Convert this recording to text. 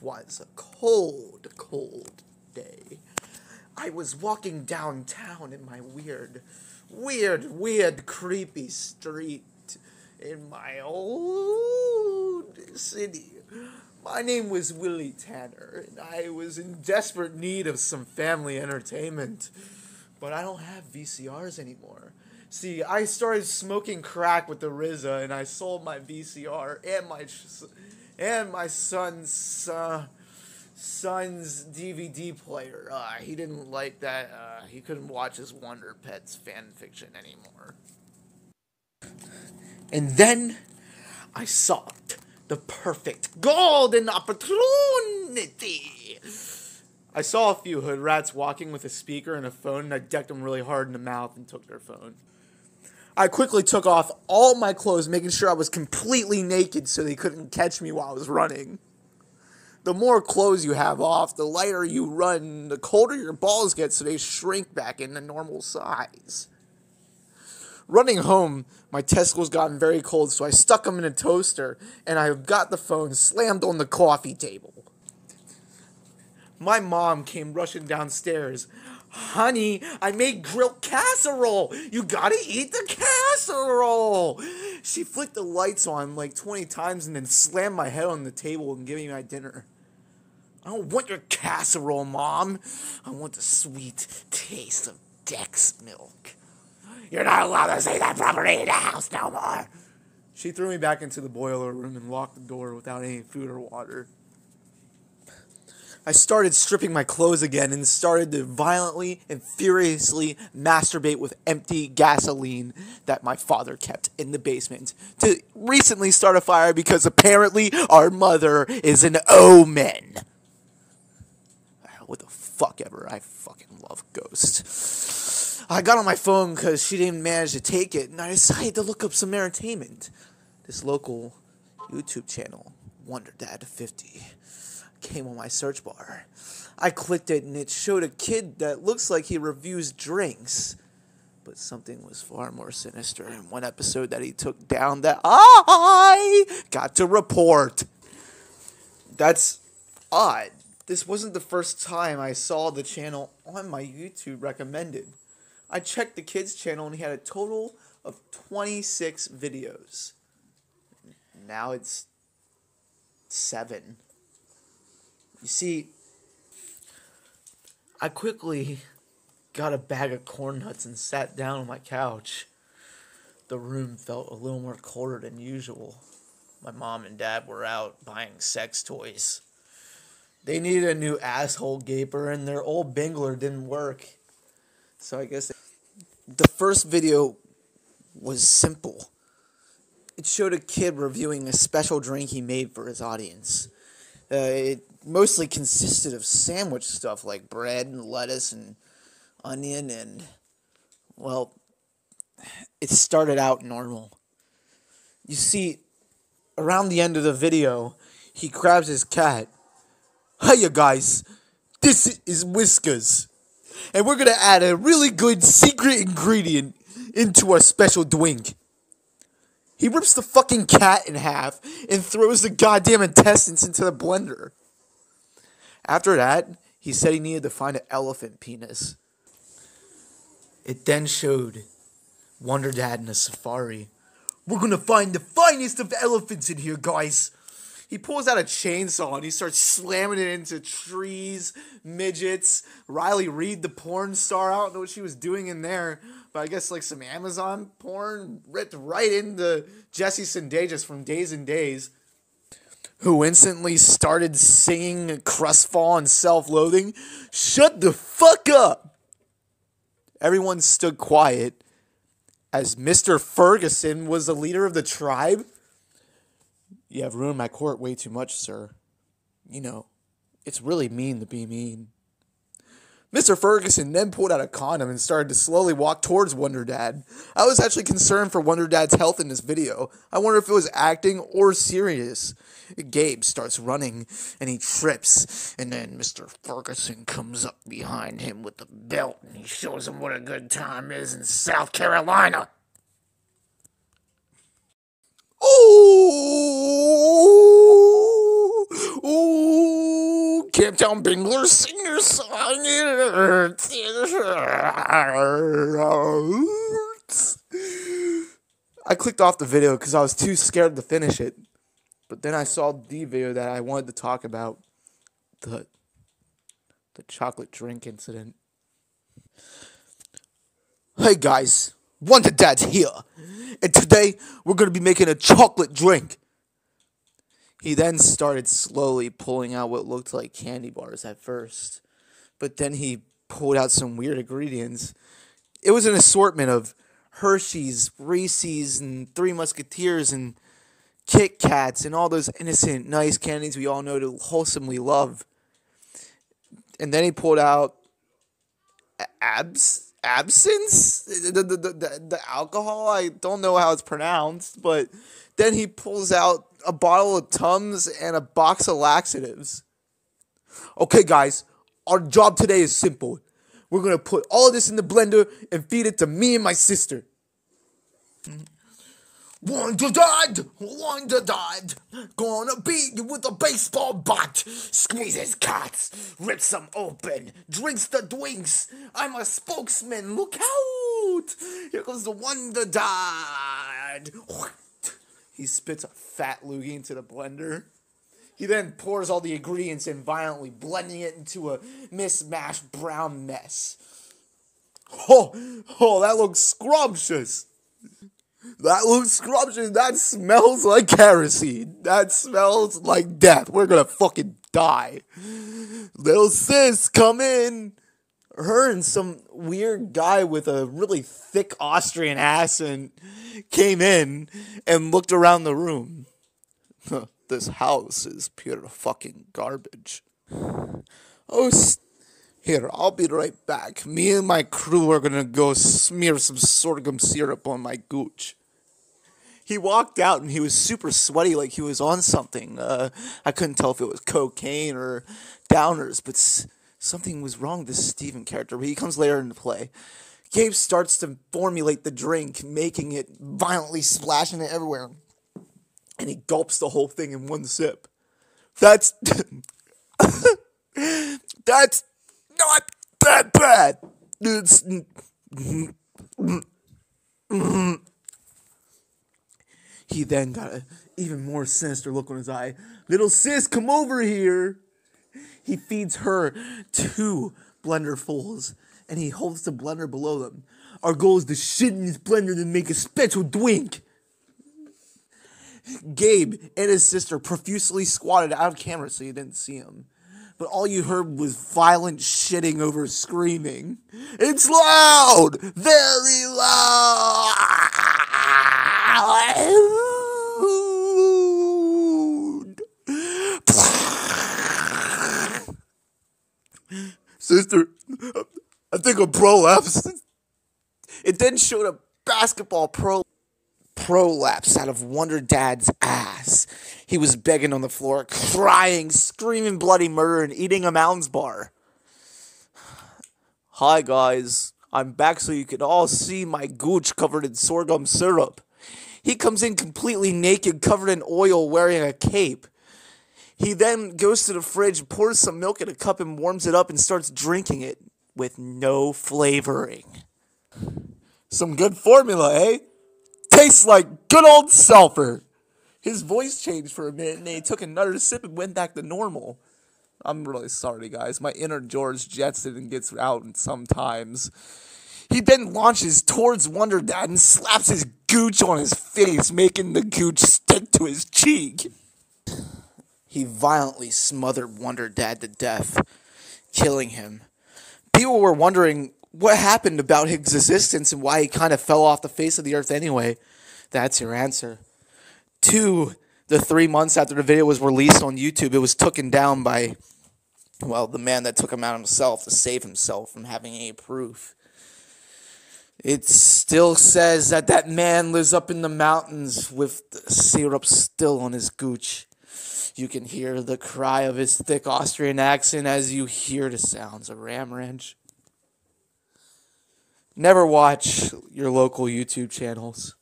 was a cold, cold day. I was walking downtown in my weird, weird, weird, creepy street in my old city. My name was Willie Tanner, and I was in desperate need of some family entertainment. But I don't have VCRs anymore. See, I started smoking crack with the RZA, and I sold my VCR and my and my son's uh, son's DVD player. Uh, he didn't like that. Uh, he couldn't watch his Wonder Pets fan fiction anymore. And then I saw the perfect golden opportunity. I saw a few hood rats walking with a speaker and a phone, and I decked them really hard in the mouth and took their phone. I quickly took off all my clothes, making sure I was completely naked so they couldn't catch me while I was running. The more clothes you have off, the lighter you run, the colder your balls get so they shrink back into normal size. Running home, my testicles gotten very cold, so I stuck them in a toaster and I got the phone slammed on the coffee table. My mom came rushing downstairs. Honey, I made grilled casserole. You gotta eat the casserole. She flicked the lights on like 20 times and then slammed my head on the table and gave me my dinner. I don't want your casserole, Mom. I want the sweet taste of Dex milk. You're not allowed to say that property in the house no more. She threw me back into the boiler room and locked the door without any food or water. I started stripping my clothes again and started to violently and furiously masturbate with empty gasoline that my father kept in the basement to recently start a fire because apparently our mother is an omen. What the fuck ever. I fucking love Ghost. I got on my phone because she didn't manage to take it, and I decided to look up some entertainment. This local YouTube channel, Wonder Dad 50 came on my search bar. I clicked it and it showed a kid that looks like he reviews drinks. But something was far more sinister in one episode that he took down that I got to report. That's odd. This wasn't the first time I saw the channel on my YouTube recommended. I checked the kids' channel and he had a total of 26 videos. Now it's seven. You see, I quickly got a bag of corn nuts and sat down on my couch. The room felt a little more colder than usual. My mom and dad were out buying sex toys. They needed a new asshole gaper, and their old Bingler didn't work. So I guess the first video was simple. It showed a kid reviewing a special drink he made for his audience. Uh, it mostly consisted of sandwich stuff like bread and lettuce and onion and well it started out normal. You see around the end of the video he grabs his cat. Hiya guys. This is whiskers. And we're gonna add a really good secret ingredient into our special drink. He rips the fucking cat in half and throws the goddamn intestines into the blender after that, he said he needed to find an elephant penis. It then showed Wonder Dad in a safari. We're gonna find the finest of elephants in here, guys. He pulls out a chainsaw and he starts slamming it into trees, midgets. Riley Reid, the porn star, I don't know what she was doing in there, but I guess like some Amazon porn ripped right into Jesse Sendejas from Days N' Daze who instantly started singing Crustfall and Self Loathing, shut the fuck up! Everyone stood quiet as Mr. Ferguson was the leader of the tribe. You have ruined my court way too much, sir. You know, it's really mean to be mean. Mr. Ferguson then pulled out a condom and started to slowly walk towards Wonder Dad. I was actually concerned for Wonder Dad's health in this video. I wonder if it was acting or serious. Gabe starts running and he trips, and then Mr. Ferguson comes up behind him with a belt and he shows him what a good time is in South Carolina. Ooh! Tom Bingler singer song. I clicked off the video because I was too scared to finish it. But then I saw the video that I wanted to talk about the the chocolate drink incident. Hey guys, Wonder Dad's here, and today we're gonna be making a chocolate drink. He then started slowly pulling out what looked like candy bars at first, but then he pulled out some weird ingredients. It was an assortment of Hershey's, Reese's, and Three Musketeers, and Kit Kats, and all those innocent, nice candies we all know to wholesomely love. And then he pulled out abs absence the, the, the, the, the alcohol i don't know how it's pronounced but then he pulls out a bottle of tums and a box of laxatives okay guys our job today is simple we're gonna put all this in the blender and feed it to me and my sister Wonder Dad, Wonder Dad, gonna beat you with a baseball bat. Squeezes cats, rips them open, drinks the drinks. I'm a spokesman, look out! Here comes the Wonder Dad. He spits a fat loogie into the blender. He then pours all the ingredients in violently, blending it into a mismatched brown mess. Oh, oh, that looks scrumptious. That looks scrumptious. That smells like kerosene. That smells like death. We're gonna fucking die. Little sis, come in. Her and some weird guy with a really thick Austrian accent came in and looked around the room. this house is pure fucking garbage. Oh, st- here, I'll be right back. Me and my crew are gonna go smear some sorghum syrup on my gooch. He walked out and he was super sweaty, like he was on something. Uh, I couldn't tell if it was cocaine or downers, but something was wrong with this Steven character. But he comes later into play. Gabe starts to formulate the drink, making it violently splashing it everywhere. And he gulps the whole thing in one sip. That's. That's not that bad. It's. He then got an even more sinister look on his eye. Little sis, come over here. He feeds her two blenderfuls and he holds the blender below them. Our goal is to shit in this blender and make a special drink. Gabe and his sister profusely squatted out of camera so you didn't see him. But all you heard was violent shitting over screaming. It's loud! Very loud! Sister, I think a prolapse. It then showed a basketball pro prolapse out of Wonder Dad's ass. He was begging on the floor, crying, screaming bloody murder, and eating a Mounds bar. Hi guys, I'm back so you can all see my gooch covered in sorghum syrup. He comes in completely naked, covered in oil, wearing a cape. He then goes to the fridge, pours some milk in a cup, and warms it up and starts drinking it with no flavoring. Some good formula, eh? Tastes like good old sulfur. His voice changed for a minute and then he took another sip and went back to normal. I'm really sorry, guys. My inner George Jetson gets out sometimes. He then launches towards Wonder Dad and slaps his gooch on his face, making the gooch stick to his cheek. He violently smothered Wonder Dad to death, killing him. People were wondering what happened about his existence and why he kind of fell off the face of the earth anyway. That's your answer. Two, the three months after the video was released on YouTube, it was taken down by, well, the man that took him out himself to save himself from having any proof. It still says that that man lives up in the mountains with syrup still on his gooch. You can hear the cry of his thick Austrian accent as you hear the sounds of Ram Ranch. Never watch your local YouTube channels.